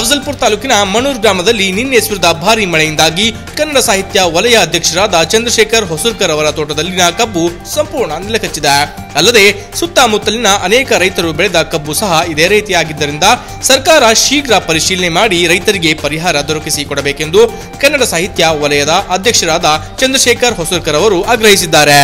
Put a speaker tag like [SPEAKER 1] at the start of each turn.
[SPEAKER 1] ಅಫಜಲ್ಪುರ ತಾಲೂಕಿನ ಮಣೂರ್ ಗ್ರಾಮದಲ್ಲಿ ನಿನ್ನೆ ಸುರಿದ ಭಾರಿ ಮಳೆಯಿಂದಾಗಿ ಕನ್ನಡ ಸಾಹಿತ್ಯ ವಲಯ ಅಧ್ಯಕ್ಷರಾದ ಚಂದ್ರಶೇಖರ್ ಹೊಸೂರ್ಕರ್ ಅವರ ತೋಟದಲ್ಲಿನ ಕಬ್ಬು ಸಂಪೂರ್ಣ ನೆಲಕಚ್ಚಿದೆ. ಅಲ್ಲದೆ ಸುತ್ತಮುತ್ತಲಿನ ಅನೇಕ ರೈತರು ಬೆಳೆದ ಕಬ್ಬು ಸಹ ಇದೇ ರೀತಿಯಾಗಿದ್ದರಿಂದ ಸರ್ಕಾರ ಶೀಘ್ರ ಪರಿಶೀಲನೆ ಮಾಡಿ ರೈತರಿಗೆ ಪರಿಹಾರ ದೊರಕಿಸಿಕೊಡಬೇಕೆಂದು ಕನ್ನಡ ಸಾಹಿತ್ಯ ವಲಯದ ಅಧ್ಯಕ್ಷರಾದ ಚಂದ್ರಶೇಖರ್ ಹೊಸೂರ್ಕರ್ ಅವರು ಆಗ್ರಹಿಸಿದ್ದಾರೆ.